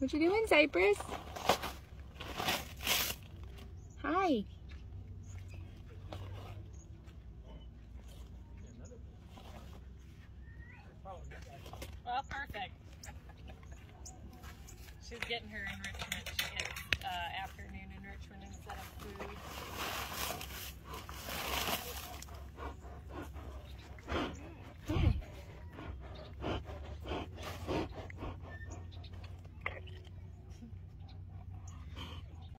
What you doing, Cypress? Hi. Well, perfect. She's getting her enrichment.